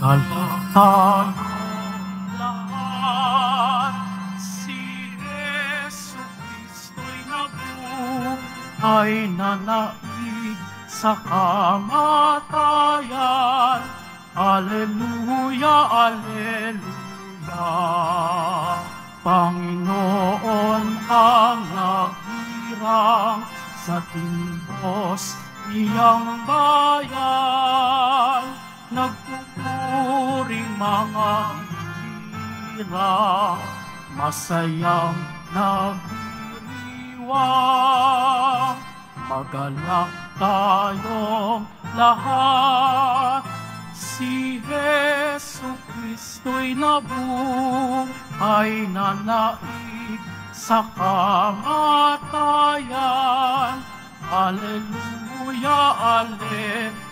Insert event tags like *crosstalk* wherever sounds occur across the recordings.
kalatan lahat. Si Yesu Kristo'y nabuhay na naig sa kamatayan. Aleluya, Aleluya. Panginoon ang naghirang sa timbos iyang bayan. Nagpupuring mga hirang, masayang nagdiriwang. Magalak tayong lahat, si Jesu Kristo'y nabuhay na naig sa kamatayan. Aleluya, Aleluya.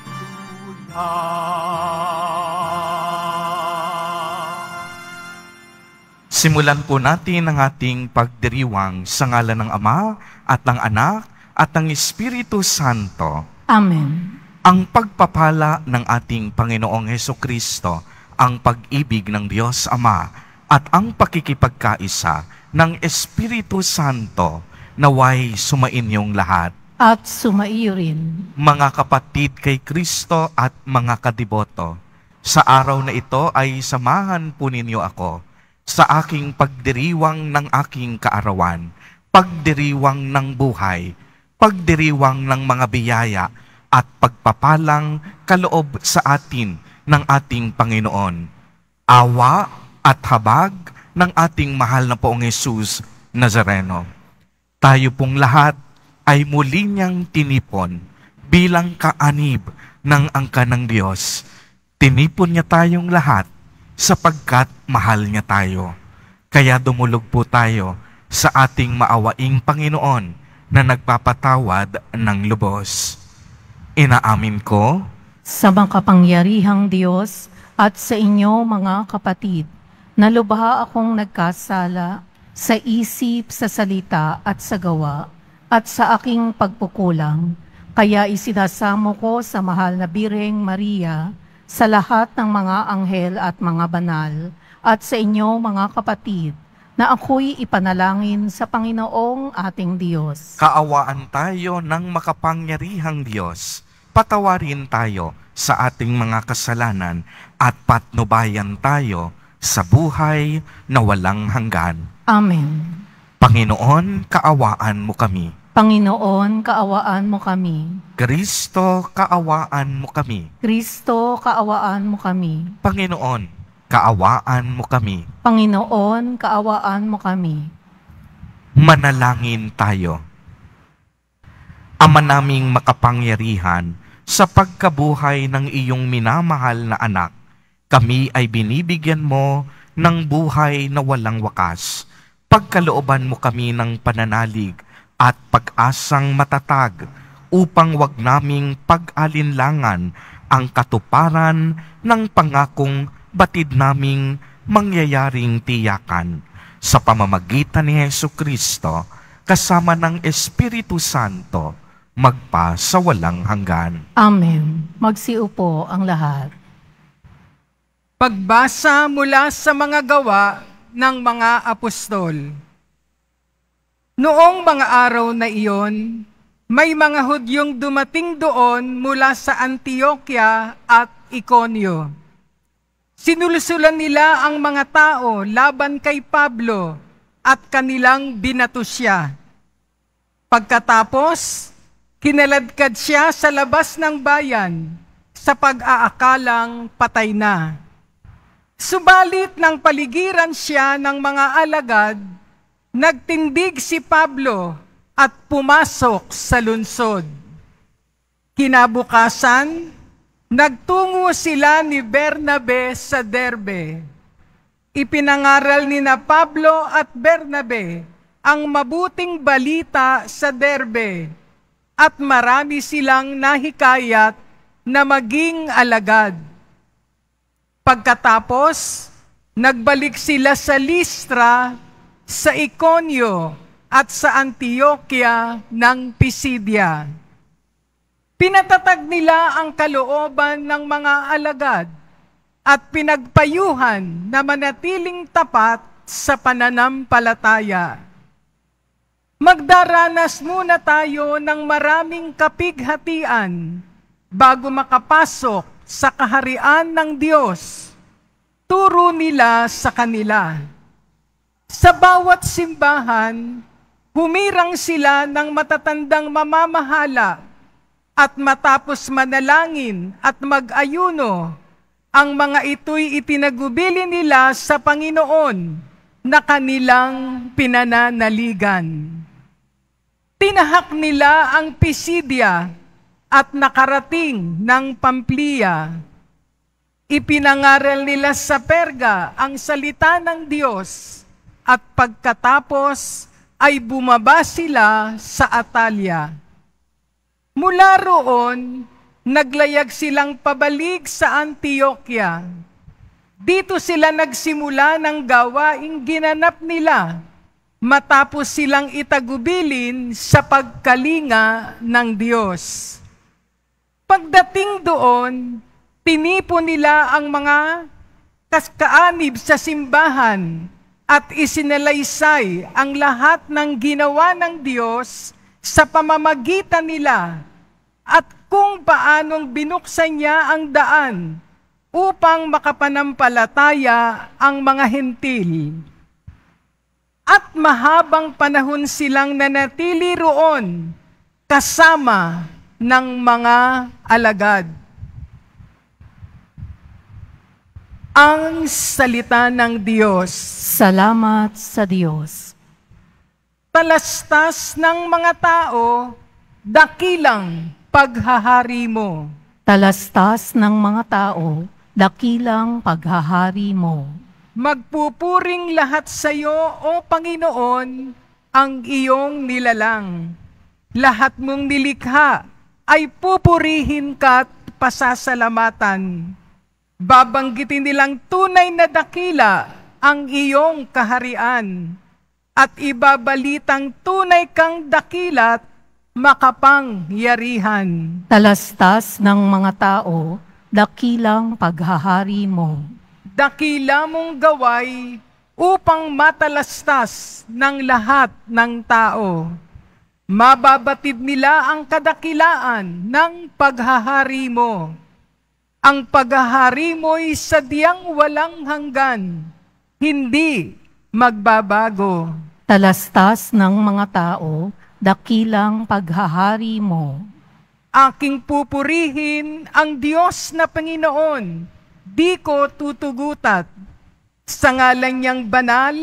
Simulan po natin ang ating pagdiriwang sa ngalan ng Ama at ng Anak at ng Espiritu Santo. Amen. Ang pagpapala ng ating Panginoong Heso Kristo, ang pag-ibig ng Diyos Ama at ang pakikipagkaisa ng Espiritu Santo naway sumainyong lahat. At sumaiyo rin. Mga kapatid kay Kristo at mga kadiboto, sa araw na ito ay samahan po ninyo ako sa aking pagdiriwang ng aking kaarawan, pagdiriwang ng buhay, pagdiriwang ng mga biyaya at pagpapalang kaloob sa atin ng ating Panginoon. Awa at habag ng ating mahal na poong Jesus Nazareno. Tayo pong lahat ay muli niyang tinipon bilang kaanib ng angka ng Diyos. Tinipon niya tayong lahat sapagkat mahal niya tayo. Kaya dumulog po tayo sa ating maawaing Panginoon na nagpapatawad ng lubos. Inaamin ko Sa makapangyarihang Diyos at sa inyo mga kapatid, na lubha akong nagkasala sa isip, sa salita at sa gawa, at sa aking pagpukulang. Kaya isinasamo ko sa mahal na Bireng Maria, sa lahat ng mga anghel at mga banal, at sa inyo mga kapatid, na ako'y ipanalangin sa Panginoong ating Diyos. kaawaan tayo ng makapangyarihang Diyos. Patawarin tayo sa ating mga kasalanan at patnubayan tayo sa buhay na walang hanggan. Amen. Panginoon, kaawaan mo kami. Panginoon, kaawaan mo kami. Kristo, kaawaan mo kami. Kristo, kaawaan mo kami. Panginoon, kaawaan mo kami. Panginoon, kaawaan mo kami. Manalangin tayo. Ama naming makapangyarihan, sa pagkabuhay ng iyong minamahal na anak, kami ay binibigyan mo ng buhay na walang wakas. Pagkalooban mo kami ng pananalig at pag-asang matatag upang wag naming pag-alinlangan ang katuparan ng pangakong batid naming mangyayaring tiyakan sa pamamagitan ni Yesu Kristo kasama ng Espiritu Santo magpa sa walang hanggan. Amen. Magsiupo ang lahat. Pagbasa mula sa mga gawa ng mga apostol. Noong mga araw na iyon, may mga Hudyong dumating doon mula sa Antioquia at Iconio. Sinulsulan nila ang mga tao laban kay Pablo at kanilang binato siya. Pagkatapos, kinaladkad siya sa labas ng bayan sa pag-aakalang patay na. Subalit ng paligiran siya ng mga alagad, nagtindig si Pablo at pumasok sa lunsod. Kinabukasan, nagtungo sila ni Bernabe sa Derbe. Ipinangaral ni na Pablo at Bernabe ang mabuting balita sa Derbe at marami silang nahikayat na maging alagad. Pagkatapos, nagbalik sila sa Listra, sa Iconio at sa Antioquia ng Pisidia. Pinatatag nila ang kalooban ng mga alagad at pinagpayuhan na manatiling tapat sa pananampalataya. Magdaranas muna tayo ng maraming kapighatian bago makapasok sa kaharian ng Diyos. Turo nila sa kanila. Sa bawat simbahan, humirang sila ng matatandang mamamahala at matapos manalangin at mag-ayuno, ang mga ito'y itinagubili nila sa Panginoon na kanilang pinananaligan. Tinahak nila ang Pisidia at nakarating ng Pamplia. Ipinangaral nila sa Perga ang salita ng Diyos at pagkatapos ay bumaba sila sa Atalia. Mula roon, naglayag silang pabalik sa Antioquia. Dito sila nagsimula ng gawaing ginanap nila matapos silang itagubilin sa pagkalinga ng Diyos. Pagdating doon, tinipo nila ang mga kaskaanib sa simbahan at isinalaysay ang lahat ng ginawa ng Diyos sa pamamagitan nila at kung paanong binuksan niya ang daan upang makapanampalataya ang mga hentil. At mahabang panahon silang nanatili roon kasama ng mga alagad. Ang salita ng Diyos. Salamat sa Diyos. Talastas ng mga tao, dakilang paghahari mo. Talastas ng mga tao, dakilang paghahari mo. Magpupuring lahat sa iyo, O Panginoon, ang iyong nilalang. Lahat mong nilikha ay pupurihin ka at pasasalamatan. Babanggitin nilang tunay na dakila ang iyong kaharian at ibabalitang tunay kang dakilat makapangyarihan. Talastas ng mga tao, dakilang paghahari mo dakila mong gaway upang matalastas ng lahat ng tao. Mababatid nila ang kadakilaan ng paghahari mo. Ang paghahari mo'y sadyang walang hanggan, hindi magbabago. Talastas ng mga tao, dakilang paghahari mo. Aking pupurihin ang Diyos na Panginoon di ko tutugutat. Sa ngalan niyang banal,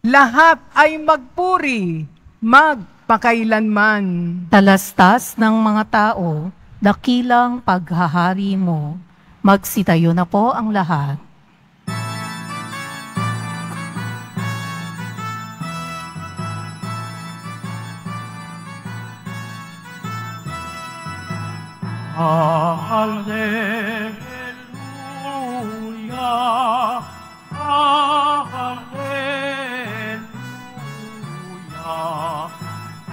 lahat ay magpuri, magpakailanman. Talastas ng mga tao, dakilang paghahari mo. Magsitayo na po ang lahat. Hallelujah. Kristo'y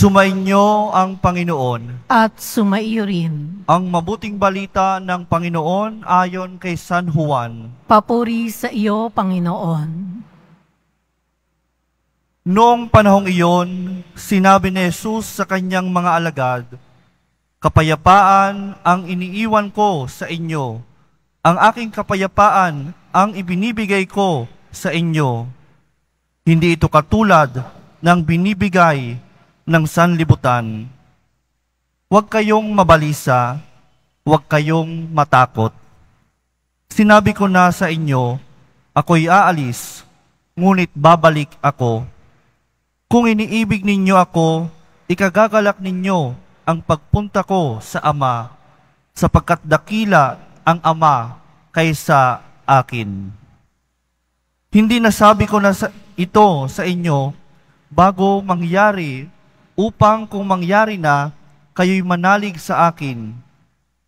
Sumainyo ang Panginoon. At sumaiyo rin. Ang mabuting balita ng Panginoon ayon kay San Juan. Papuri sa iyo, Panginoon. Noong panahong iyon, sinabi ni Jesus sa kanyang mga alagad, Kapayapaan ang iniiwan ko sa inyo. Ang aking kapayapaan ang ibinibigay ko sa inyo. Hindi ito katulad ng binibigay ng sanlibutan. Huwag kayong mabalisa, huwag kayong matakot. Sinabi ko na sa inyo, ako'y aalis, ngunit babalik ako. Kung iniibig ninyo ako, ikagagalak ninyo ang pagpunta ko sa Ama, sapagkat dakila ang Ama kaysa akin. Hindi nasabi ko na sa, ito sa inyo bago mangyari upang kung mangyari na, kayo'y manalig sa akin.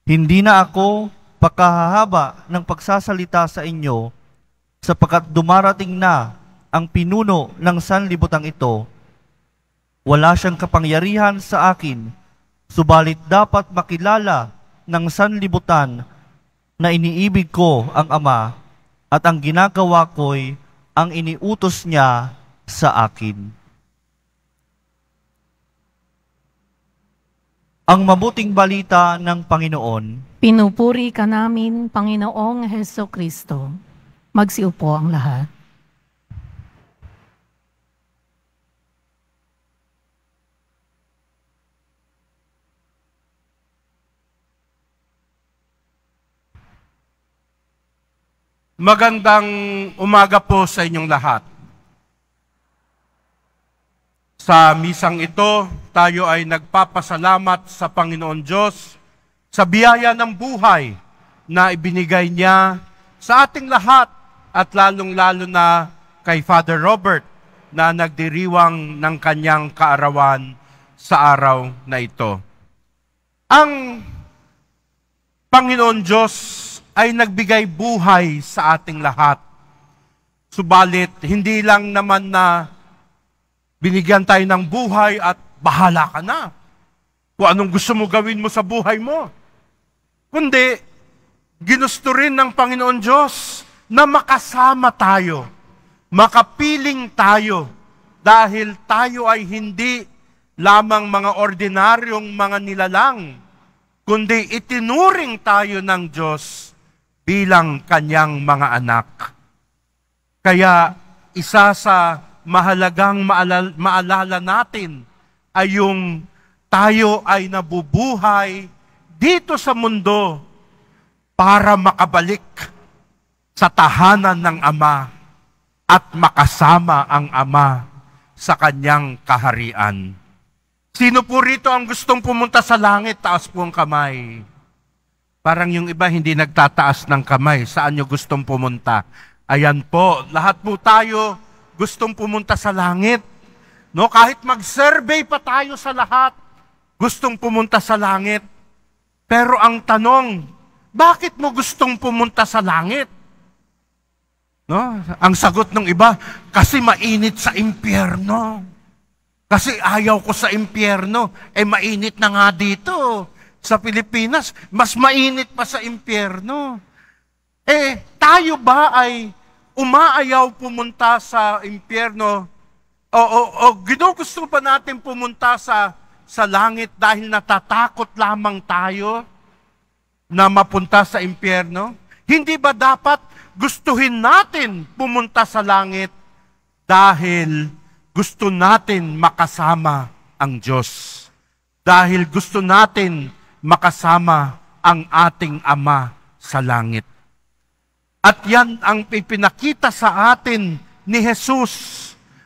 Hindi na ako pakahahaba ng pagsasalita sa inyo sapagkat dumarating na ang pinuno ng sanlibutang ito. Wala siyang kapangyarihan sa akin, subalit dapat makilala ng sanlibutan na iniibig ko ang Ama at ang ginagawa ko'y ang iniutos niya sa akin. Ang mabuting balita ng Panginoon, Pinupuri ka namin, Panginoong Heso Kristo. Magsiupo ang lahat. Magandang umaga po sa inyong lahat. Sa misang ito, tayo ay nagpapasalamat sa Panginoon Diyos sa biyaya ng buhay na ibinigay niya sa ating lahat at lalong-lalo na kay Father Robert na nagdiriwang ng kanyang kaarawan sa araw na ito. Ang Panginoon Diyos ay nagbigay buhay sa ating lahat. Subalit, hindi lang naman na binigyan tayo ng buhay at bahala ka na. Kung anong gusto mo gawin mo sa buhay mo. Kundi, ginusto rin ng Panginoon Diyos na makasama tayo, makapiling tayo, dahil tayo ay hindi lamang mga ordinaryong mga nilalang, kundi itinuring tayo ng Diyos bilang kanyang mga anak. Kaya isa sa mahalagang maalala, maalala natin ay yung tayo ay nabubuhay dito sa mundo para makabalik sa tahanan ng Ama at makasama ang Ama sa kanyang kaharian. Sino po rito ang gustong pumunta sa langit? Taas po ang kamay. Parang yung iba hindi nagtataas ng kamay. Saan nyo gustong pumunta? Ayan po, lahat po tayo gustong pumunta sa langit. No, kahit mag-survey pa tayo sa lahat, gustong pumunta sa langit. Pero ang tanong, bakit mo gustong pumunta sa langit? No? Ang sagot ng iba, kasi mainit sa impyerno. Kasi ayaw ko sa impyerno, eh mainit na nga dito sa Pilipinas, mas mainit pa sa impyerno. Eh, tayo ba ay umaayaw pumunta sa impyerno? O, o, o ginugusto pa natin pumunta sa, sa langit dahil natatakot lamang tayo na mapunta sa impyerno? Hindi ba dapat gustuhin natin pumunta sa langit dahil gusto natin makasama ang Diyos? Dahil gusto natin makasama ang ating Ama sa langit. At yan ang ipinakita sa atin ni Jesus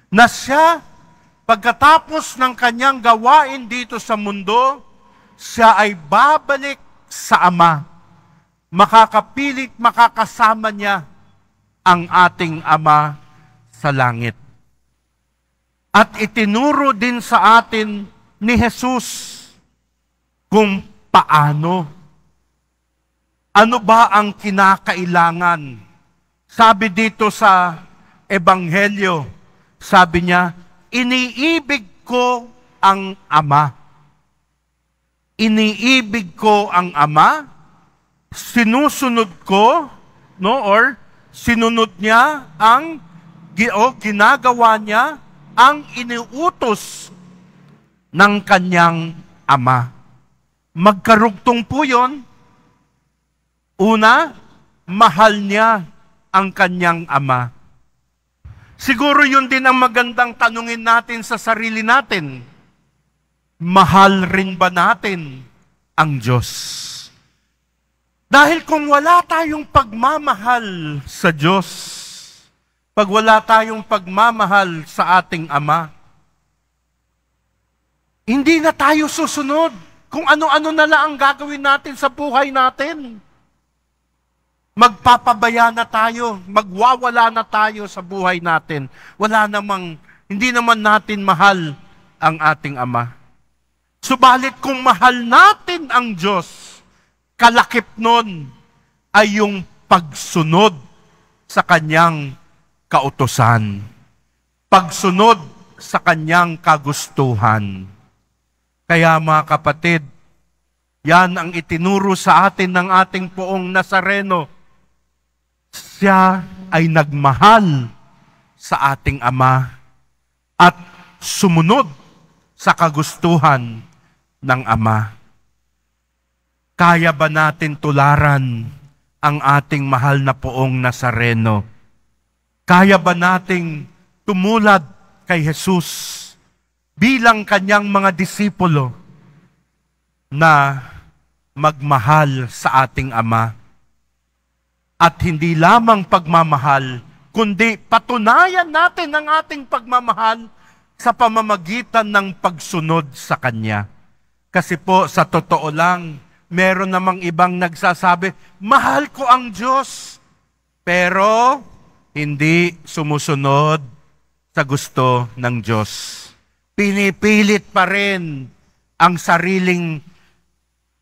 na siya, pagkatapos ng kanyang gawain dito sa mundo, siya ay babalik sa Ama. Makakapilit, makakasama niya ang ating Ama sa langit. At itinuro din sa atin ni Jesus kung paano. Ano ba ang kinakailangan? Sabi dito sa Ebanghelyo, sabi niya, iniibig ko ang Ama. Iniibig ko ang Ama, sinusunod ko, no, or sinunod niya ang o ginagawa niya ang iniutos ng kanyang Ama. Magkarugtong po yon. Una, mahal niya ang kanyang ama. Siguro yun din ang magandang tanungin natin sa sarili natin. Mahal rin ba natin ang Diyos? Dahil kung wala tayong pagmamahal sa Diyos, pag wala tayong pagmamahal sa ating Ama, hindi na tayo susunod kung ano-ano na lang ang gagawin natin sa buhay natin. Magpapabaya na tayo, magwawala na tayo sa buhay natin. Wala namang, hindi naman natin mahal ang ating Ama. Subalit kung mahal natin ang Diyos, kalakip nun ay yung pagsunod sa Kanyang kautosan. Pagsunod sa Kanyang kagustuhan. Kaya mga kapatid, yan ang itinuro sa atin ng ating poong Nazareno. Siya ay nagmahal sa ating Ama at sumunod sa kagustuhan ng Ama. Kaya ba natin tularan ang ating mahal na poong Nazareno? Kaya ba nating tumulad kay Jesus bilang kanyang mga disipulo na magmahal sa ating Ama. At hindi lamang pagmamahal, kundi patunayan natin ang ating pagmamahal sa pamamagitan ng pagsunod sa Kanya. Kasi po, sa totoo lang, meron namang ibang nagsasabi, mahal ko ang Diyos, pero hindi sumusunod sa gusto ng Diyos pinipilit pa rin ang sariling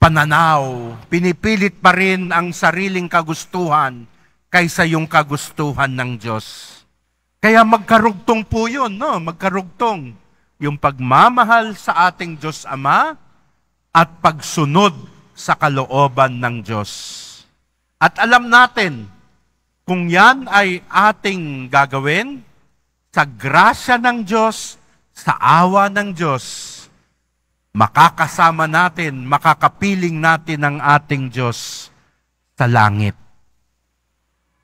pananaw, pinipilit pa rin ang sariling kagustuhan kaysa yung kagustuhan ng Diyos. Kaya magkarugtong po yun, no? magkarugtong. Yung pagmamahal sa ating Diyos Ama at pagsunod sa kalooban ng Diyos. At alam natin, kung yan ay ating gagawin, sa grasya ng Diyos, sa awa ng Diyos, makakasama natin, makakapiling natin ang ating Diyos sa langit.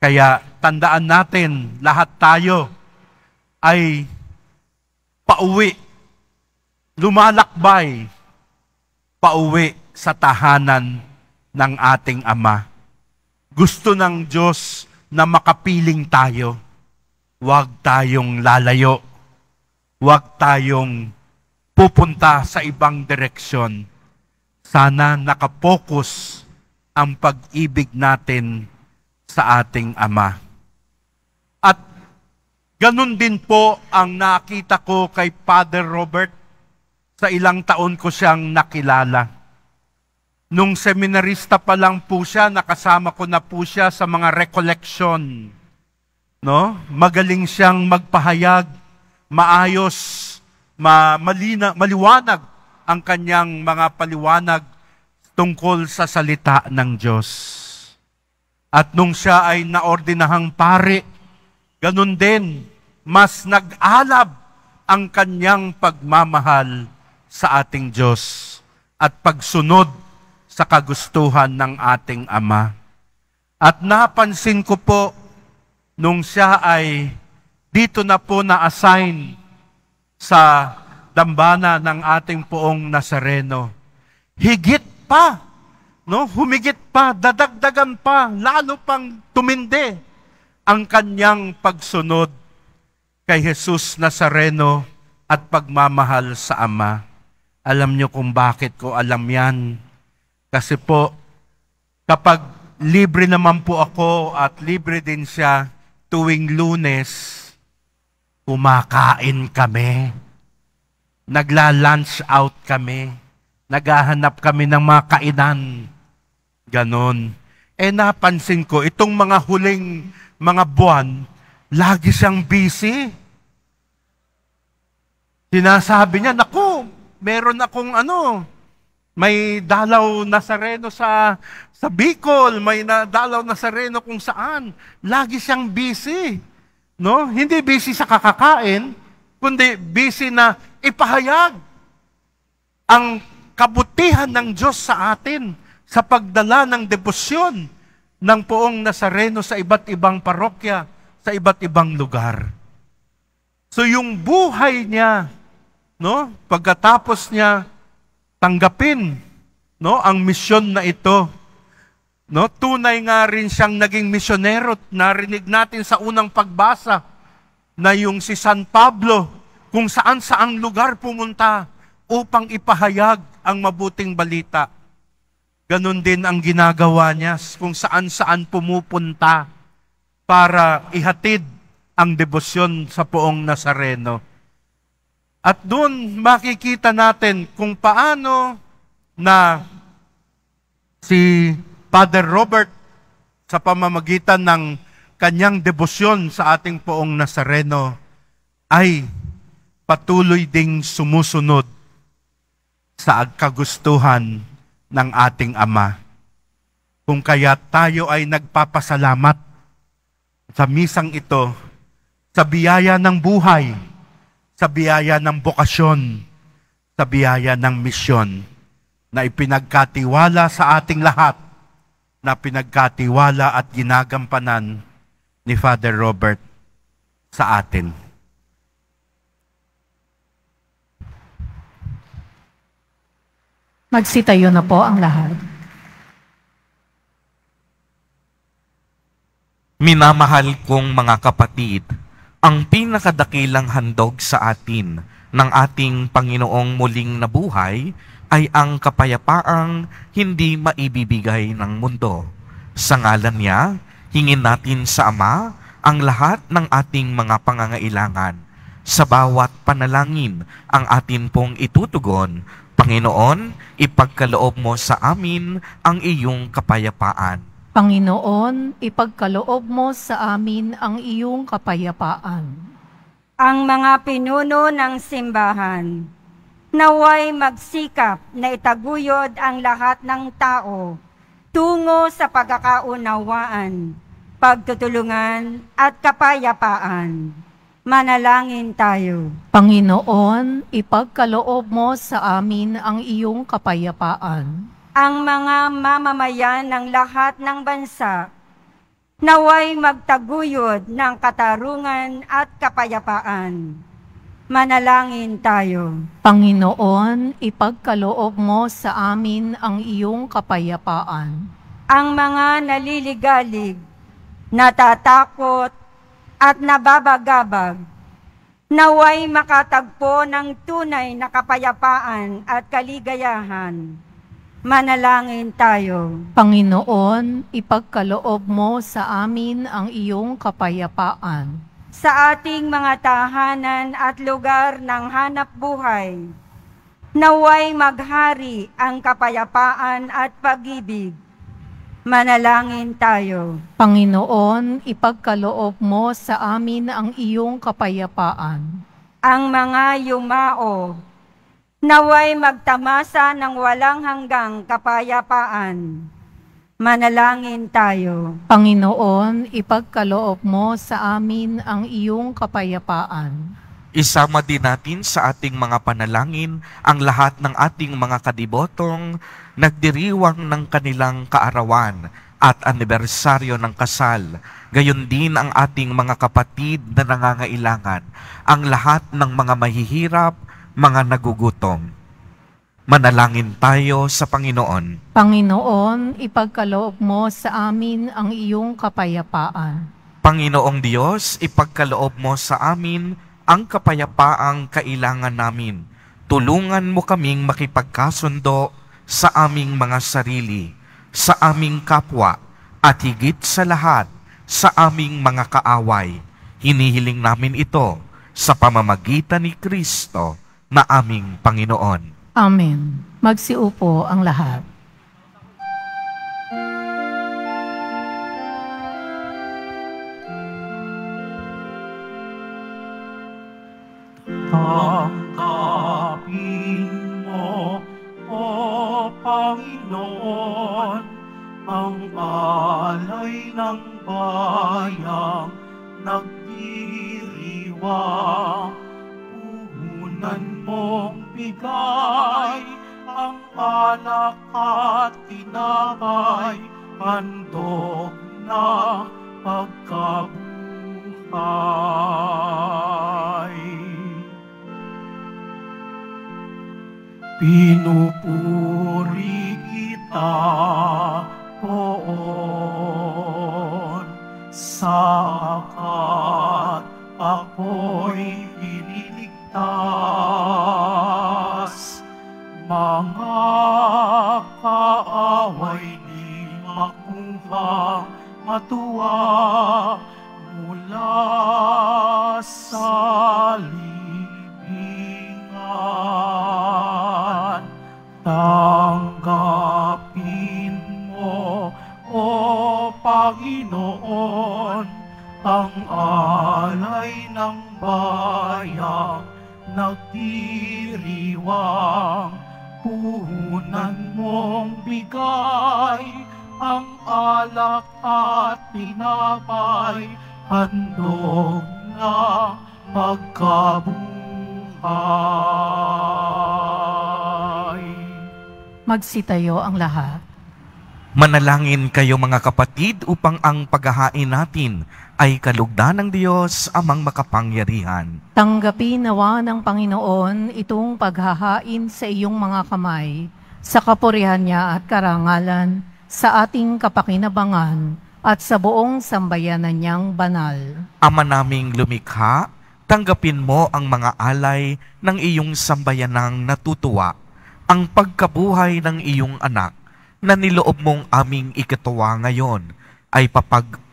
Kaya tandaan natin, lahat tayo ay pauwi, lumalakbay, pauwi sa tahanan ng ating Ama. Gusto ng Diyos na makapiling tayo. Huwag tayong lalayo huwag tayong pupunta sa ibang direksyon. Sana nakapokus ang pag-ibig natin sa ating Ama. At ganun din po ang nakita ko kay Father Robert sa ilang taon ko siyang nakilala. Nung seminarista pa lang po siya, nakasama ko na po siya sa mga recollection. No? Magaling siyang magpahayag maayos, ma, malina, maliwanag ang kanyang mga paliwanag tungkol sa salita ng Diyos. At nung siya ay naordinahang pare, ganun din, mas nag-alab ang kanyang pagmamahal sa ating Diyos at pagsunod sa kagustuhan ng ating Ama. At napansin ko po, nung siya ay dito na po na-assign sa dambana ng ating poong Nazareno. Higit pa, no? humigit pa, dadagdagan pa, lalo pang tumindi ang kanyang pagsunod kay Jesus Nazareno at pagmamahal sa Ama. Alam niyo kung bakit ko alam yan. Kasi po, kapag libre naman po ako at libre din siya tuwing lunes, kumakain kami. Nagla-lunch out kami. Naghahanap kami ng mga kainan. Ganon. Eh napansin ko, itong mga huling mga buwan, lagi siyang busy. Sinasabi niya, naku, meron akong ano, may dalaw Nazareno sa sa Bicol, may na, dalaw Nazareno kung saan. Lagi siyang busy. No? Hindi busy sa kakakain, kundi busy na ipahayag ang kabutihan ng Diyos sa atin sa pagdala ng debosyon ng poong Nazareno sa iba't ibang parokya, sa iba't ibang lugar. So yung buhay niya, no, pagkatapos niya tanggapin, no, ang misyon na ito, no, tunay nga rin siyang naging misyonero. Narinig natin sa unang pagbasa na yung si San Pablo, kung saan saang lugar pumunta upang ipahayag ang mabuting balita. Ganon din ang ginagawa niya kung saan saan pumupunta para ihatid ang debosyon sa poong Nazareno. At doon makikita natin kung paano na si Father Robert sa pamamagitan ng kanyang debosyon sa ating poong Nazareno ay patuloy ding sumusunod sa kagustuhan ng ating Ama. Kung kaya tayo ay nagpapasalamat sa misang ito, sa biyaya ng buhay, sa biyaya ng bokasyon, sa biyaya ng misyon na ipinagkatiwala sa ating lahat, na pinagkatiwala at ginagampanan ni Father Robert sa atin. Magsitayo na po ang lahat. Minamahal kong mga kapatid, ang pinakadakilang handog sa atin ng ating Panginoong muling nabuhay ay ang kapayapaang hindi maibibigay ng mundo. Sa ngalan niya, hingin natin sa Ama ang lahat ng ating mga pangangailangan. Sa bawat panalangin ang atin pong itutugon, Panginoon, ipagkaloob mo sa amin ang iyong kapayapaan Panginoon, ipagkaloob mo sa amin ang iyong kapayapaan. Ang mga pinuno ng simbahan, naway magsikap na itaguyod ang lahat ng tao tungo sa pagkakaunawaan, pagtutulungan at kapayapaan. Manalangin tayo. Panginoon, ipagkaloob mo sa amin ang iyong kapayapaan ang mga mamamayan ng lahat ng bansa naway magtaguyod ng katarungan at kapayapaan. Manalangin tayo. Panginoon, ipagkaloob mo sa amin ang iyong kapayapaan. Ang mga naliligalig, natatakot, at nababagabag, naway makatagpo ng tunay na kapayapaan at kaligayahan Manalangin tayo. Panginoon, ipagkaloob mo sa amin ang iyong kapayapaan. Sa ating mga tahanan at lugar ng hanap buhay, naway maghari ang kapayapaan at pag-ibig. Manalangin tayo. Panginoon, ipagkaloob mo sa amin ang iyong kapayapaan. Ang mga yumao, naway magtamasa ng walang hanggang kapayapaan. Manalangin tayo. Panginoon, ipagkaloob mo sa amin ang iyong kapayapaan. Isama din natin sa ating mga panalangin ang lahat ng ating mga kadibotong nagdiriwang ng kanilang kaarawan at anibersaryo ng kasal. Gayon din ang ating mga kapatid na nangangailangan, ang lahat ng mga mahihirap, mga nagugutom. Manalangin tayo sa Panginoon. Panginoon, ipagkaloob mo sa amin ang iyong kapayapaan. Panginoong Diyos, ipagkaloob mo sa amin ang kapayapaang kailangan namin. Tulungan mo kaming makipagkasundo sa aming mga sarili, sa aming kapwa, at higit sa lahat, sa aming mga kaaway. Hinihiling namin ito sa pamamagitan ni Kristo na aming Panginoon. Amen. Magsiupo ang lahat. Tanggapin mo, O Panginoon, ang alay ng bayang nagdiriwang Tinan mong bigay ang anak at tinapay, handog na pagkabuhay. Pinupuri kita, Poon, sa akat ako'y inilin iniligtas. Mga kaaway di makuha matuwa mula sa libingan. Tanggapin mo, O Panginoon, ang alay ng bayang nagdiriwang. Puhunan mong bigay ang alak at tinapay, handog na pagkabuhay. Magsitayo ang lahat. Manalangin kayo mga kapatid upang ang paghahain natin ay kalugdan ng Diyos amang makapangyarihan. Tanggapin nawa ng Panginoon itong paghahain sa iyong mga kamay, sa kapurihan niya at karangalan, sa ating kapakinabangan, at sa buong sambayanan niyang banal. Ama naming lumikha, tanggapin mo ang mga alay ng iyong sambayanang natutuwa, ang pagkabuhay ng iyong anak na niloob mong aming ikatuwa ngayon ay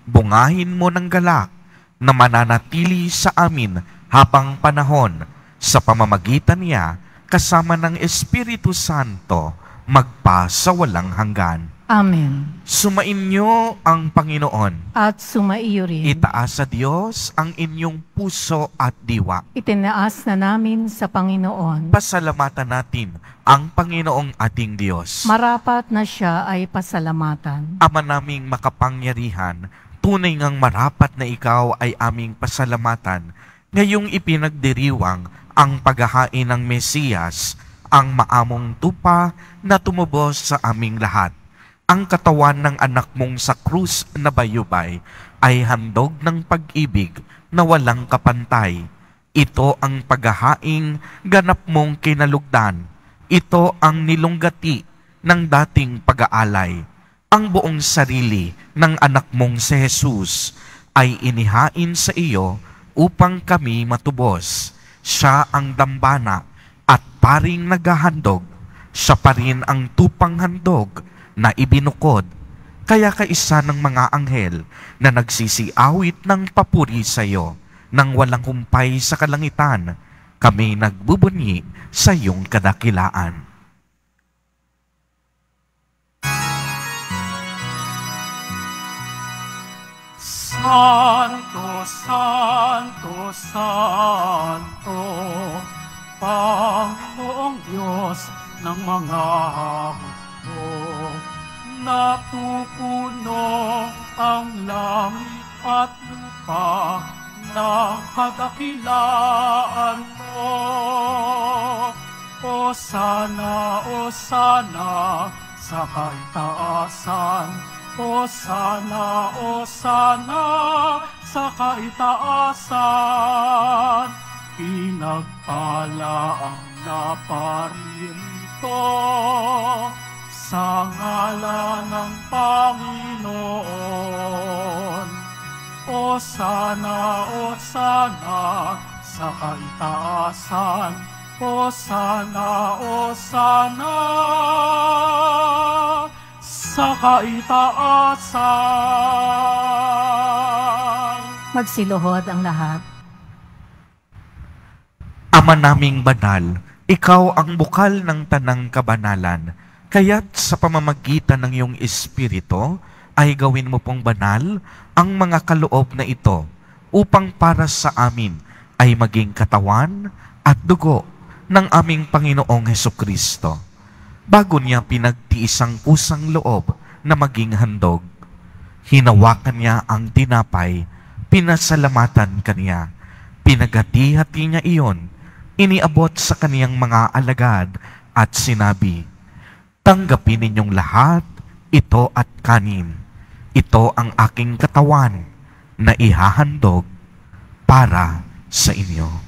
papagbungahin mo ng galak na mananatili sa amin habang panahon sa pamamagitan niya kasama ng Espiritu Santo magpa sa walang hanggan. Amen. Sumainyo ang Panginoon. At sumaiyo rin. Itaas sa Diyos ang inyong puso at diwa. Itinaas na namin sa Panginoon. Pasalamatan natin ang Panginoong ating Diyos. Marapat na siya ay pasalamatan. Ama naming makapangyarihan, tunay ngang marapat na ikaw ay aming pasalamatan. Ngayong ipinagdiriwang ang paghahain ng Mesiyas, ang maamong tupa na tumubos sa aming lahat. Ang katawan ng anak mong sa krus na bayubay ay handog ng pag-ibig na walang kapantay. Ito ang paghahaing ganap mong kinalugdan. Ito ang nilunggati ng dating pag-aalay. Ang buong sarili ng anak mong si Jesus ay inihain sa iyo upang kami matubos. Siya ang dambana at paring naghahandog. Siya pa rin ang tupang handog na ibinukod. Kaya kaisa ng mga anghel na nagsisiawit ng papuri sa iyo nang walang humpay sa kalangitan, kami nagbubunyi sa iyong kadakilaan. Santo, Santo, Santo, Panginoong Diyos ng mga hukbo. Napupuno ang langit at lupa ng kadakilaan mo. O sana, o sana, sa kaitaasan, o sana, o sana, sa kaitaasan, pinagpala ang naparirito sa ngalan ng Panginoon. O sana, o sana, sa kaitaasan, o sana, o sana, sa kaitaasan. Magsiluhod ang lahat. Ama naming banal, ikaw ang bukal ng tanang kabanalan. Kaya't sa pamamagitan ng iyong Espiritu, ay gawin mo pong banal ang mga kaloob na ito upang para sa amin ay maging katawan at dugo ng aming Panginoong Heso Kristo. Bago niya pinagtiis ang pusang loob na maging handog, hinawakan niya ang tinapay, pinasalamatan kaniya, pinagati-hati niya iyon, iniabot sa kaniyang mga alagad at sinabi, Tanggapin ninyong lahat ito at kanin. Ito ang aking katawan na ihahandog para sa inyo.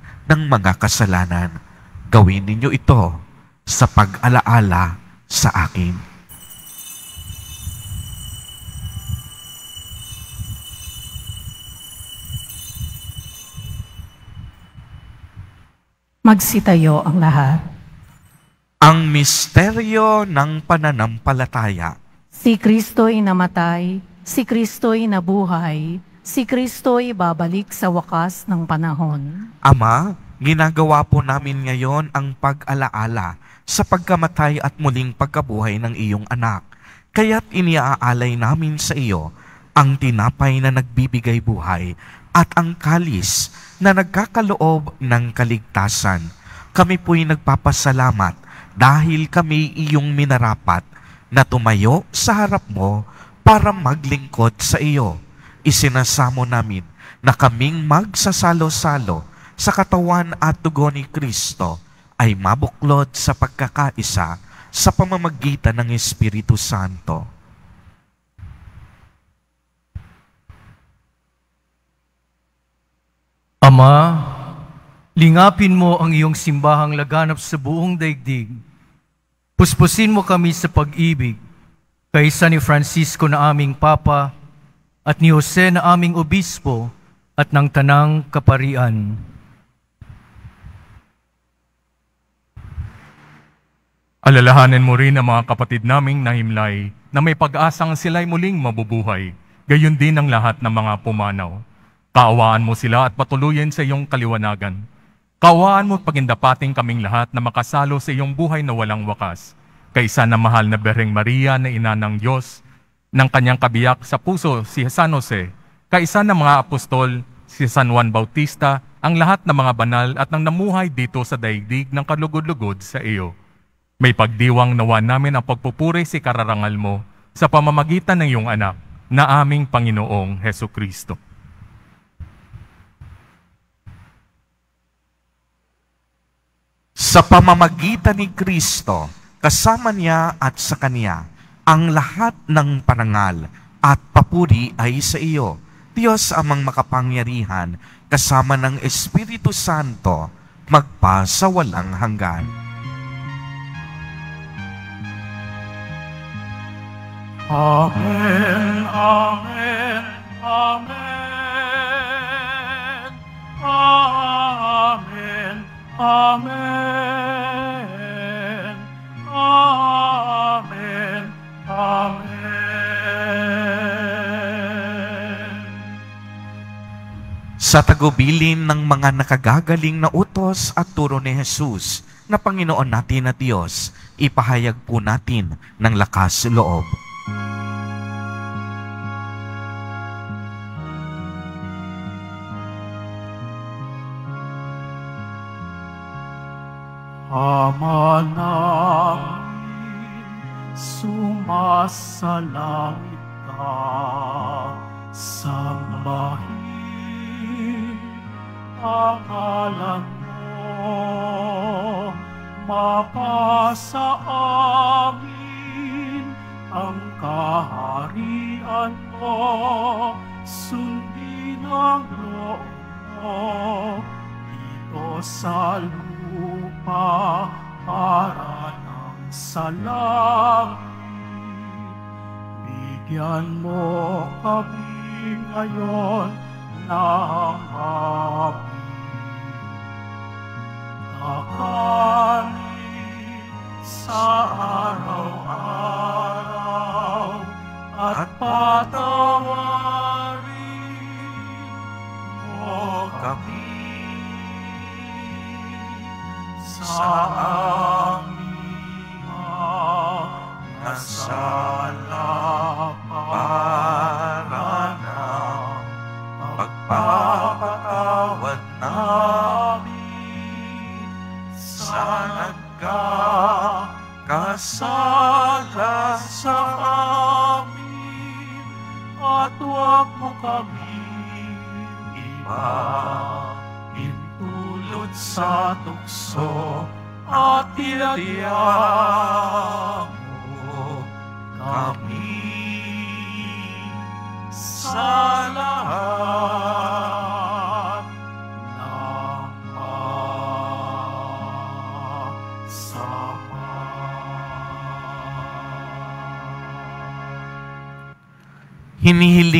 ng mga kasalanan. Gawin ninyo ito sa pag-alaala sa akin. Magsitayo ang lahat. Ang misteryo ng pananampalataya. Si Kristo'y namatay, si Kristo'y nabuhay, si Kristo'y babalik sa wakas ng panahon. Ama, ginagawa po namin ngayon ang pag-alaala sa pagkamatay at muling pagkabuhay ng iyong anak. Kaya't iniaalay namin sa iyo ang tinapay na nagbibigay buhay at ang kalis na nagkakaloob ng kaligtasan. Kami po'y nagpapasalamat dahil kami iyong minarapat na tumayo sa harap mo para maglingkod sa iyo. Isinasamo namin na kaming magsasalo-salo sa katawan at dugo ni Kristo ay mabuklod sa pagkakaisa sa pamamagitan ng Espiritu Santo. Ama, lingapin mo ang iyong simbahang laganap sa buong daigdig. Puspusin mo kami sa pag-ibig, kaysa ni Francisco na aming Papa at ni Jose na aming Obispo at ng Tanang Kaparian. Alalahanin mo rin ang mga kapatid naming nahimlay na may pag-asang sila'y muling mabubuhay, gayon din ang lahat ng mga pumanaw. Kaawaan mo sila at patuluyin sa iyong kaliwanagan. Kaawaan mo at pagindapating kaming lahat na makasalo sa iyong buhay na walang wakas. Kaysa na mahal na Bereng Maria na ina ng Diyos, ng kanyang kabiyak sa puso si San Jose, kaisa ng mga apostol, si San Juan Bautista, ang lahat ng mga banal at nang namuhay dito sa daigdig ng kalugod-lugod sa iyo. May pagdiwang nawa namin ang pagpupuri si kararangal mo sa pamamagitan ng iyong anak na aming Panginoong Heso Kristo. Sa pamamagitan ni Kristo, kasama niya at sa Kanya, ang lahat ng parangal at papuri ay sa iyo, Diyos amang makapangyarihan, kasama ng Espiritu Santo, magpa sa walang hanggan. Amen, Amen, Amen, Amen, Amen, Amen, Amen. Sa tagubilin ng mga nakagagaling na utos at turo ni Jesus na Panginoon natin at Diyos, ipahayag po natin ng lakas loob. Ama namin, sumasalangit ka, sambahin ang ngalan mo, mapasa amin ang kaharian mo, sundin ang loob mo, dito sa lupa para ng salangit. Bigyan mo kami ngayon ng amin. Kakanin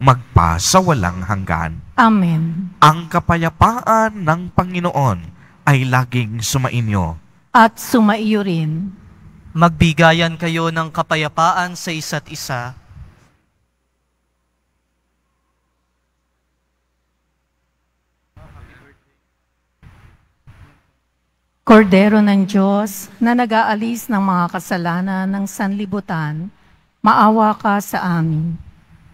magpa sa walang hanggan. Amen. Ang kapayapaan ng Panginoon ay laging sumainyo. At sumaiyo rin. Magbigayan kayo ng kapayapaan sa isa't isa. Kordero ng Diyos na nag-aalis ng mga kasalanan ng sanlibutan, maawa ka sa amin.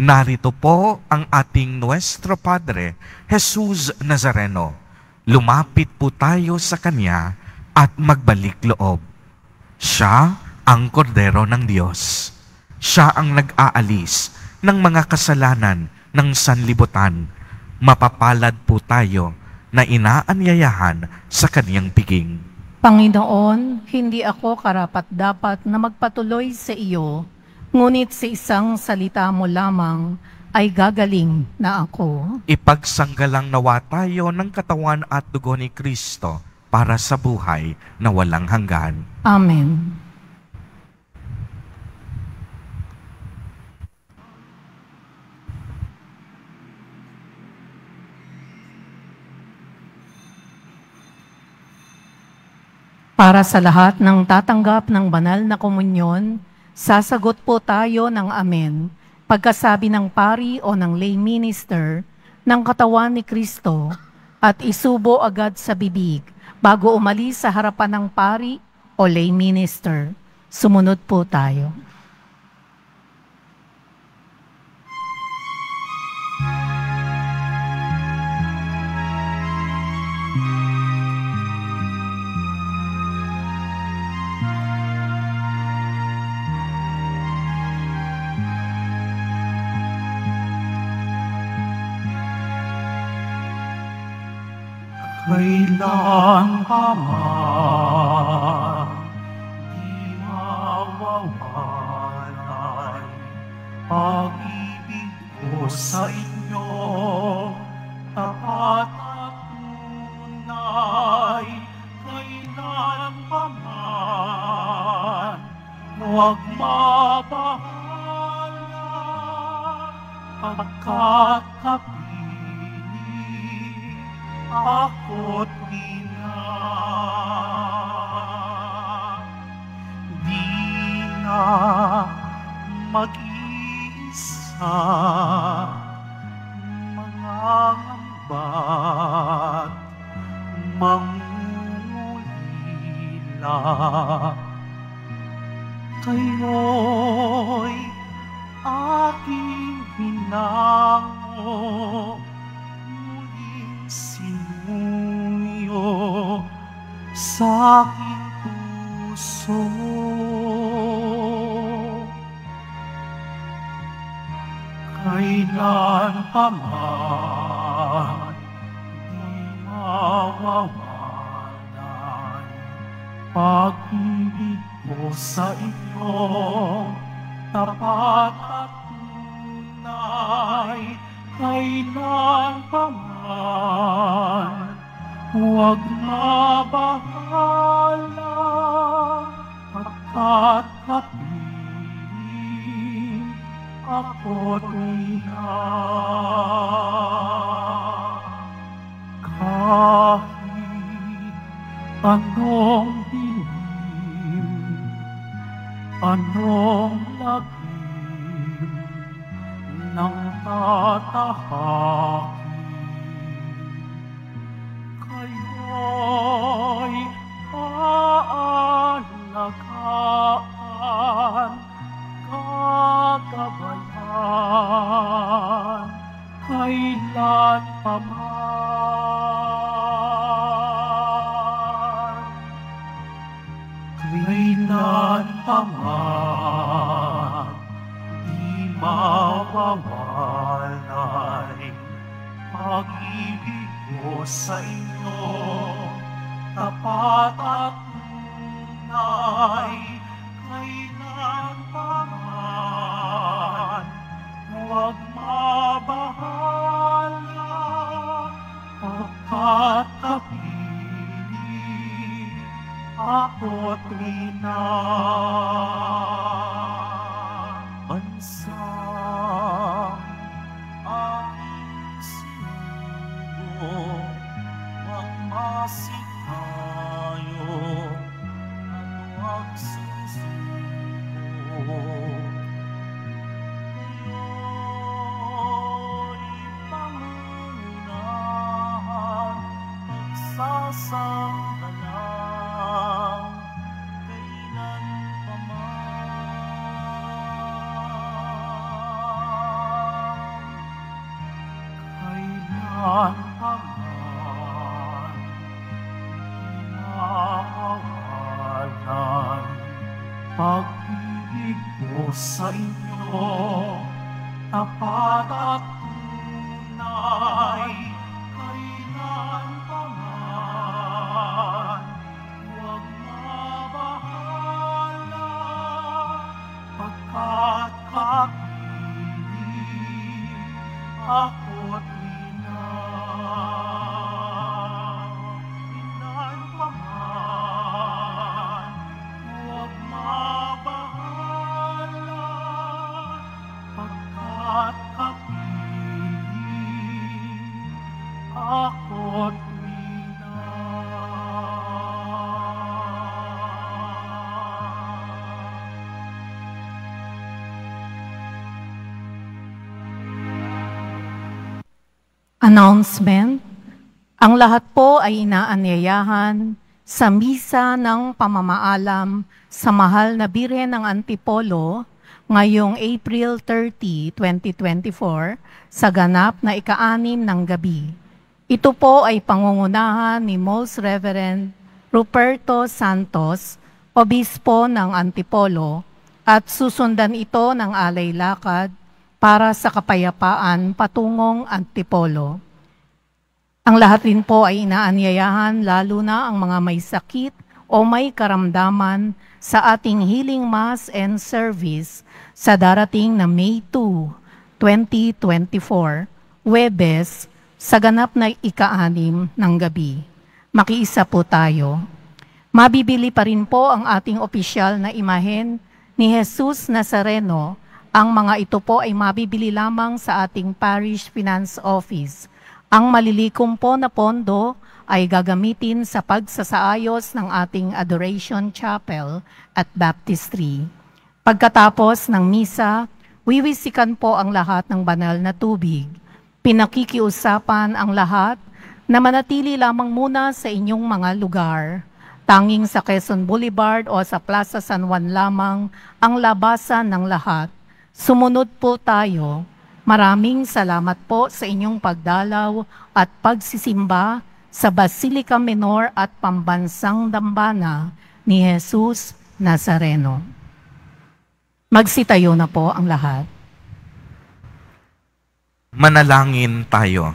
narito po ang ating Nuestro Padre, Jesus Nazareno. Lumapit po tayo sa Kanya at magbalik loob. Siya ang kordero ng Diyos. Siya ang nag-aalis ng mga kasalanan ng sanlibutan. Mapapalad po tayo na inaanyayahan sa Kanyang piging. Panginoon, hindi ako karapat-dapat na magpatuloy sa iyo, ngunit sa isang salita mo lamang ay gagaling na ako. Ipagsanggalang nawa tayo ng katawan at dugo ni Kristo para sa buhay na walang hanggan. Amen. Para sa lahat ng tatanggap ng banal na komunyon, sasagot po tayo ng amen pagkasabi ng pari o ng lay minister ng katawan ni Kristo at isubo agad sa bibig bago umalis sa harapan ng pari o lay minister. Sumunod po tayo. Kailan ka man, di mawawalan pag-ibig ko sa iyo'y aking binango, muling sinuyo sa aking puso. Kailan pa man di mawawalan pag-ibig ko sa iyo tapat at tunay kailan pa man huwag na bahala pagkat kapiling ako't ina kahit anong dilim anong lagim ng tatahakin kayo'y aalagaan gagabayan kailan pa man? Kailan pa man di mawawalay pag-ibig ko sa inyo. Tapat at tunay kailan pa man huwag Announcement. Ang lahat po ay inaanyayahan sa misa ng pamamaalam sa mahal na Birhen ng Antipolo ngayong April 30, 2024 sa ganap na ika-anim ng gabi. Ito po ay pangungunahan ni Most Reverend Ruperto Santos, Obispo ng Antipolo, at susundan ito ng alay lakad para sa kapayapaan patungong Antipolo. Ang lahat rin po ay inaanyayahan lalo na ang mga may sakit o may karamdaman sa ating Healing Mass and Service sa darating na May 2, 2024, Webes, sa ganap na ika-anim ng gabi. Makiisa po tayo. Mabibili pa rin po ang ating opisyal na imahen ni Jesus Nazareno. Ang mga ito po ay mabibili lamang sa ating Parish Finance Office. Ang malilikom po na pondo ay gagamitin sa pagsasaayos ng ating Adoration Chapel at Baptistry. Pagkatapos ng misa, wiwisikan po ang lahat ng banal na tubig. Pinakikiusapan ang lahat na manatili lamang muna sa inyong mga lugar. Tanging sa Quezon Boulevard o sa Plaza San Juan lamang ang labasan ng lahat. Sumunod po tayo. Maraming salamat po sa inyong pagdalaw at pagsisimba sa Basilica Minor at Pambansang Dambana ni Jesus Nazareno. Magsitayo na po ang lahat. Manalangin tayo.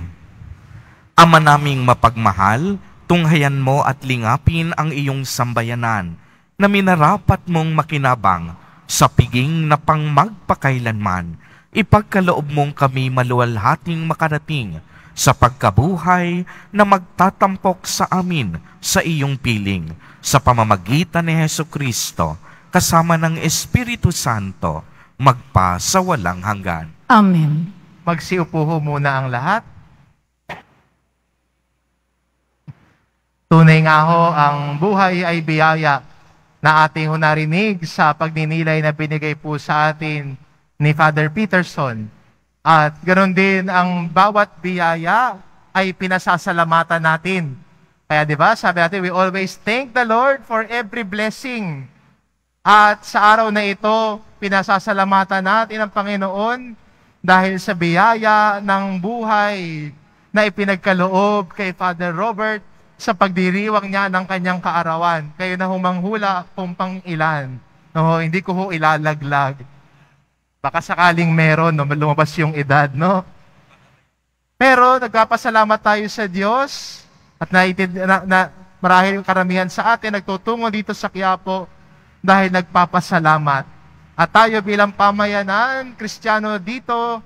Ama naming mapagmahal, tunghayan mo at lingapin ang iyong sambayanan na minarapat mong makinabang sa piging na pang magpakailanman. Ipagkaloob mong kami maluwalhating makarating sa pagkabuhay na magtatampok sa amin sa iyong piling sa pamamagitan ni Heso Kristo kasama ng Espiritu Santo magpa sa walang hanggan. Amen. Magsiupo ho muna ang lahat. Tunay nga ho, ang buhay ay biyaya na ating narinig sa pagninilay na binigay po sa atin ni Father Peterson. At ganoon din ang bawat biyaya ay pinasasalamatan natin. Kaya 'di ba, sabi natin we always thank the Lord for every blessing. At sa araw na ito, pinasasalamatan natin ang Panginoon dahil sa biyaya ng buhay na ipinagkaloob kay Father Robert sa pagdiriwang niya ng kanyang kaarawan. Kayo na humanghula kung pang ilan. No, hindi ko ho ilalaglag. Baka sakaling meron, no, lumabas yung edad, no? Pero nagpapasalamat tayo sa Diyos at naitid, na, na, marahil karamihan sa atin nagtutungo dito sa Quiapo dahil nagpapasalamat. At tayo bilang pamayanan, Kristiyano dito,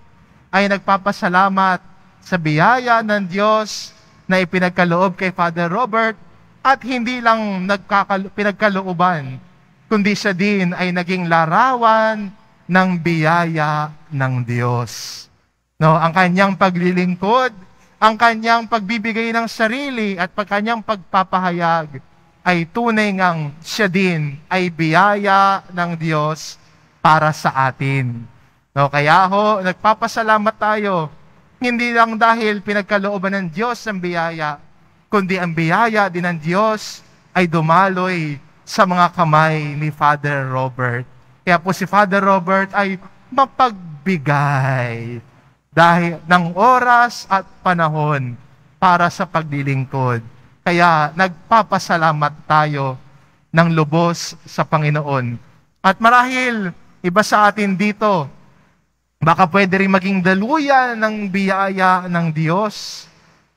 ay nagpapasalamat sa biyaya ng Diyos na ipinagkaloob kay Father Robert at hindi lang nagkakal- pinagkalooban, kundi siya din ay naging larawan ng biyaya ng Diyos. No, ang kanyang paglilingkod, ang kanyang pagbibigay ng sarili at kanyang pagpapahayag ay tunay ngang siya din ay biyaya ng Diyos para sa atin. No, kaya ho, nagpapasalamat tayo hindi lang dahil pinagkalooban ng Diyos ang biyaya, kundi ang biyaya din ng Diyos ay dumaloy sa mga kamay ni Father Robert. Kaya po si Father Robert ay mapagbigay dahil ng oras at panahon para sa paglilingkod. Kaya nagpapasalamat tayo ng lubos sa Panginoon. At marahil, iba sa atin dito, Baka pwede rin maging daluyan ng biyaya ng Diyos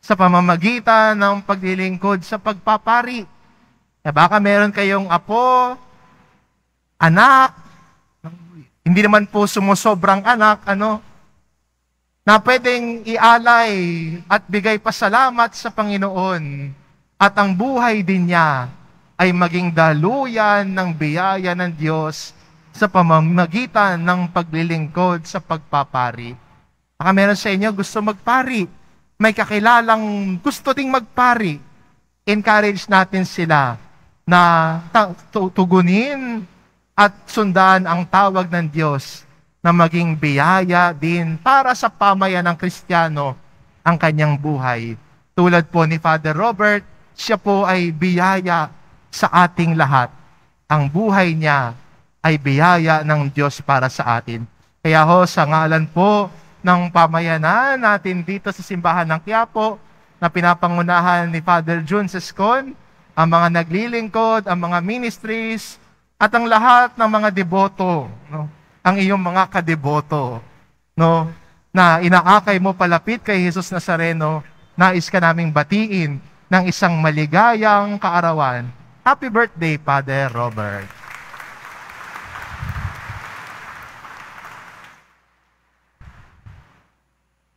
sa pamamagitan ng paglilingkod sa pagpapari. Eh baka meron kayong apo, anak, hindi naman po sumusobrang anak, ano, na pwedeng ialay at bigay pasalamat sa Panginoon at ang buhay din niya ay maging daluyan ng biyaya ng Diyos sa pamamagitan ng paglilingkod sa pagpapari. Baka meron sa inyo gusto magpari, may kakilalang gusto ding magpari, encourage natin sila na tugunin at sundan ang tawag ng Diyos na maging biyaya din para sa pamayan ng Kristiyano ang kanyang buhay. Tulad po ni Father Robert, siya po ay biyaya sa ating lahat. Ang buhay niya ay biyaya ng Diyos para sa atin. Kaya ho, sa ngalan po ng pamayanan natin dito sa simbahan ng Quiapo, na pinapangunahan ni Father June Sescon, ang mga naglilingkod, ang mga ministries, at ang lahat ng mga deboto, no? ang iyong mga kadeboto, no? na inaakay mo palapit kay Jesus Nazareno, nais ka naming batiin ng isang maligayang kaarawan. Happy birthday, Father Robert.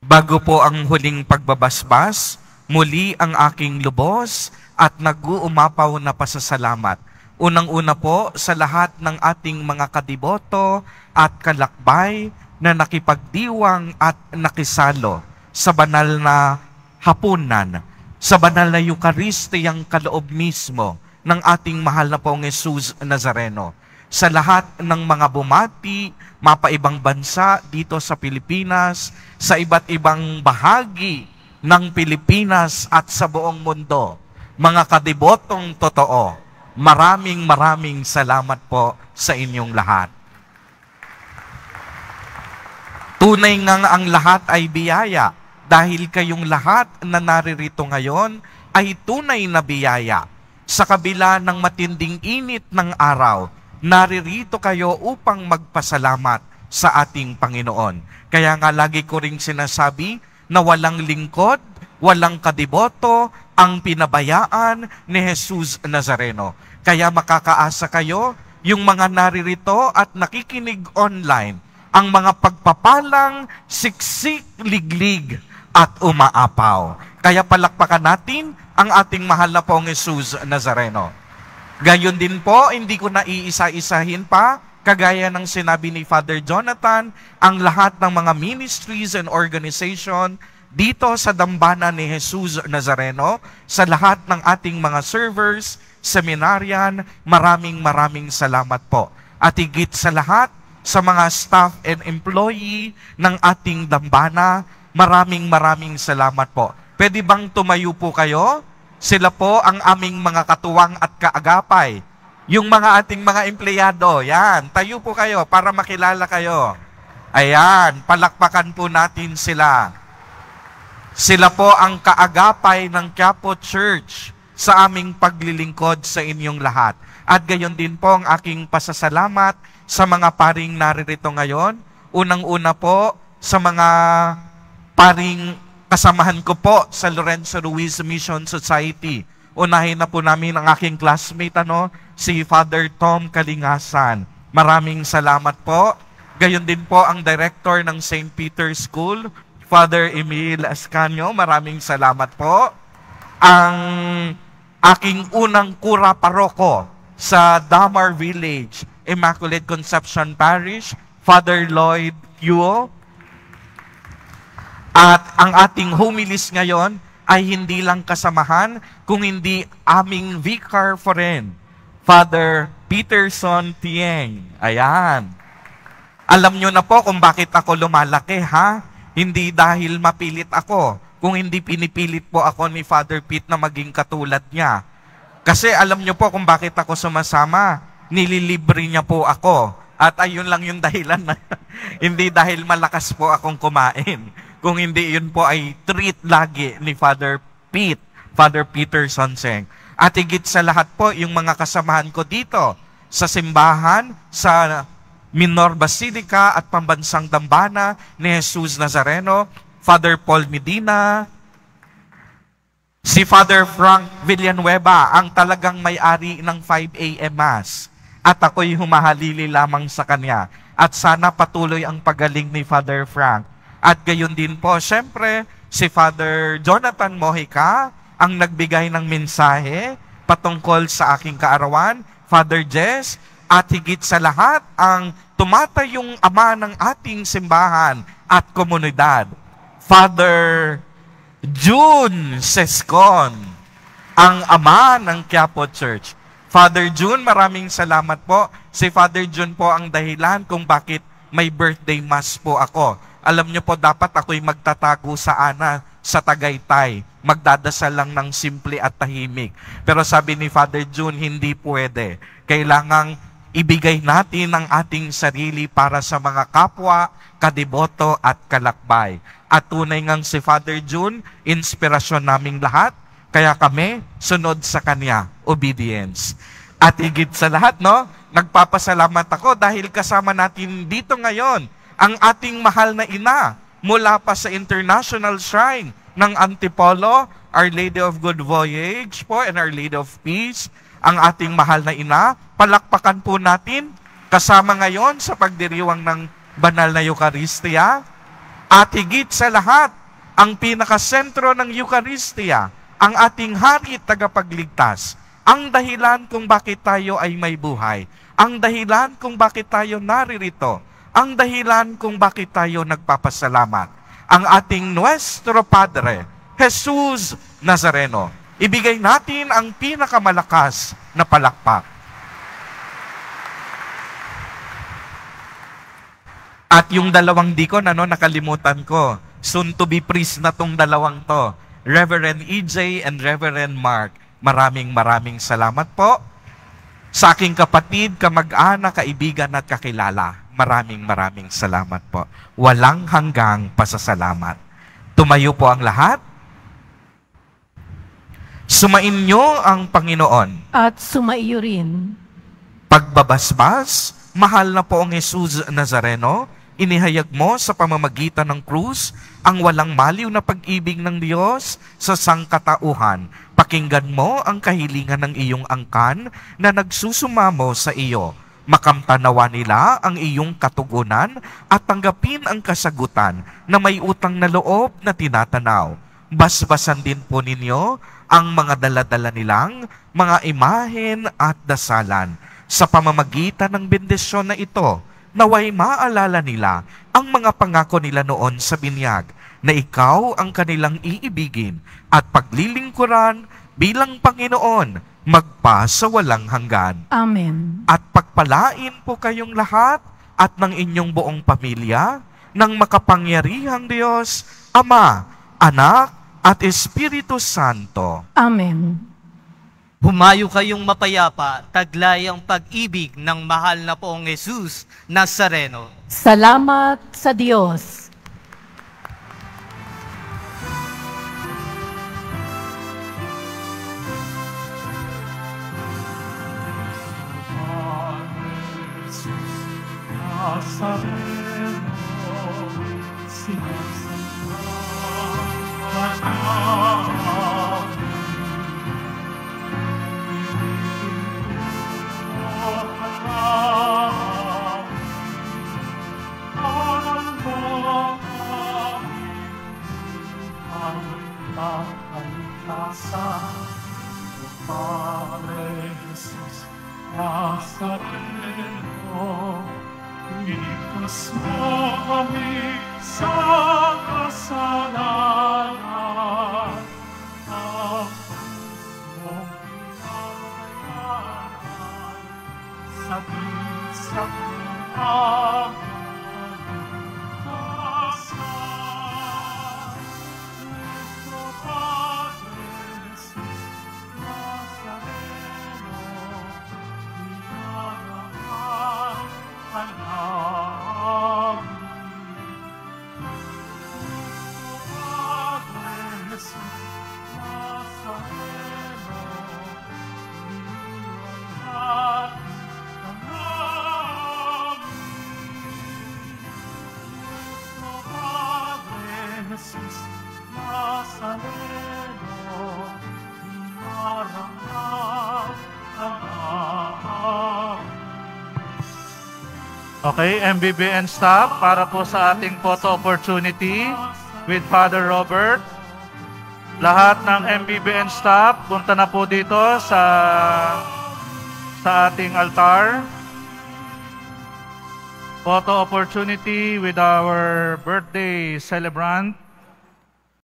Bago po ang huling pagbabasbas, muli ang aking lubos at nag-uumapaw na pasasalamat. Unang-una po sa lahat ng ating mga kadiboto at kalakbay na nakipagdiwang at nakisalo sa banal na hapunan, sa banal na Eucharistiyang kaloob mismo ng ating mahal na pong Jesus Nazareno. Sa lahat ng mga bumati, mapaibang bansa dito sa Pilipinas, sa iba't ibang bahagi ng Pilipinas at sa buong mundo. Mga kadibotong totoo, maraming maraming salamat po sa inyong lahat. Tunay nga ang lahat ay biyaya dahil kayong lahat na naririto ngayon ay tunay na biyaya. Sa kabila ng matinding init ng araw, naririto kayo upang magpasalamat sa ating Panginoon. Kaya nga lagi ko ring sinasabi na walang lingkod, walang kadiboto ang pinabayaan ni Jesus Nazareno. Kaya makakaasa kayo, yung mga naririto at nakikinig online, ang mga pagpapalang siksik, liglig at umaapaw. Kaya palakpakan natin ang ating mahal na pong Jesus Nazareno. Gayon din po, hindi ko na iisa-isahin pa, kagaya ng sinabi ni Father Jonathan, ang lahat ng mga ministries and organization dito sa dambana ni Jesus Nazareno, sa lahat ng ating mga servers, seminaryan, maraming maraming salamat po. At higit sa lahat, sa mga staff and employee ng ating dambana, maraming maraming salamat po. Pwede bang tumayo po kayo? Sila po ang aming mga katuwang at kaagapay. Yung mga ating mga empleyado, yan, tayo po kayo para makilala kayo. Ayan, palakpakan po natin sila. Sila po ang kaagapay ng Quiapo Church sa aming paglilingkod sa inyong lahat. At gayon din po ang aking pasasalamat sa mga paring naririto ngayon. Unang-una po sa mga paring kasamahan ko po sa Lorenzo Ruiz Mission Society. Unahin na po namin ang aking classmate, ano, si Father Tom Kalingasan. Maraming salamat po. Gayon din po ang director ng St. Peter's School, Father Emil Ascanio. Maraming salamat po. Ang aking unang kura paroko sa Damar Village, Immaculate Conception Parish, Father Lloyd Yuo. At ang ating homilis ngayon ay hindi lang kasamahan, kung hindi aming vicar foreign, Father Peterson Tieng. Ayan. Alam nyo na po kung bakit ako lumalaki, ha? Hindi dahil mapilit ako, kung hindi pinipilit po ako ni Father Pete na maging katulad niya. Kasi alam nyo po kung bakit ako sumasama. Nililibre niya po ako. At ayun lang yung dahilan na *laughs* hindi dahil malakas po akong kumain. Kung hindi yun po ay treat lagi ni Father Pete, Father Peter Sonseng. At higit sa lahat po, yung mga kasamahan ko dito sa simbahan, sa Minor Basilica at Pambansang Dambana ni Jesus Nazareno, Father Paul Medina, si Father Frank Villanueva, ang talagang may-ari ng 5 a.m. Mass. At ako'y humahalili lamang sa kanya. At sana patuloy ang pagaling ni Father Frank. At gayon din po, syempre, si Father Jonathan Mojica, ang nagbigay ng mensahe patungkol sa aking kaarawan, Father Jess, at higit sa lahat, ang tumatayong ama ng ating simbahan at komunidad, Father June Sescon, ang ama ng Quiapo Church. Father June, maraming salamat po. Si Father June po ang dahilan kung bakit may birthday mass po ako. Alam niyo po, dapat ako'y magtatago sa Ana sa Tagaytay. Magdadasal lang ng simple at tahimik. Pero sabi ni Father June, hindi pwede. Kailangang ibigay natin ang ating sarili para sa mga kapwa, kadiboto at kalakbay. At tunay ngang si Father June, inspirasyon naming lahat, kaya kami sunod sa Kanya, obedience. At higit sa lahat, no, nagpapasalamat ako dahil kasama natin dito ngayon ang ating mahal na ina mula pa sa International Shrine ng Antipolo, Our Lady of Good Voyage po and Our Lady of Peace, ang ating mahal na ina. Palakpakan po natin kasama ngayon sa pagdiriwang ng banal na Eucharistia. At higit sa lahat, ang pinakasentro ng Eucharistia, ang ating hari tagapagligtas, ang dahilan kung bakit tayo ay may buhay, ang dahilan kung bakit tayo naririto, ang dahilan kung bakit tayo nagpapasalamat, ang ating Nuestro Padre, Jesus Nazareno. Ibigay natin ang pinakamalakas na palakpak. At yung dalawang dikon, ano, nakalimutan ko. Soon to be priest na tong dalawang to. Reverend EJ and Reverend Mark. Maraming maraming salamat po. Sa aking kapatid, kamag-anak, kaibigan at kakilala. Maraming maraming salamat po. Walang hanggang pasasalamat. Tumayo po ang lahat. Sumainyo ang Panginoon. At sumaiyo rin. Pagbabasbas, mahal na poong Jesus Nazareno, inihayag mo sa pamamagitan ng krus ang walang maliw na pag-ibig ng Diyos sa sangkatauhan. Pakinggan mo ang kahilingan ng iyong angkan na nagsusumamo sa iyo. Makamtanawa nila ang iyong katugunan at tanggapin ang kasagutan na may utang na loob na tinatanaw. Basbasan din po ninyo ang mga daladala nilang mga imahen at dasalan. Sa pamamagitan ng bendisyon na ito, naway maalala nila ang mga pangako nila noon sa binyag na ikaw ang kanilang iibigin at paglilingkuran bilang Panginoon magpa sa walang hanggan. Amen. At pagpalain po kayong lahat at ng inyong buong pamilya ng makapangyarihang Diyos, Ama, Anak, at Espiritu Santo. Amen. Humayo kayong mapayapa, taglay ang pag-ibig ng mahal na poong Jesus Nazareno. Salamat sa Diyos. Nazareno, Okay, MBBN staff, para po sa ating photo opportunity with Father Robert. Lahat ng MBBN staff, punta na po dito sa sa ating altar. Photo opportunity with our birthday celebrant.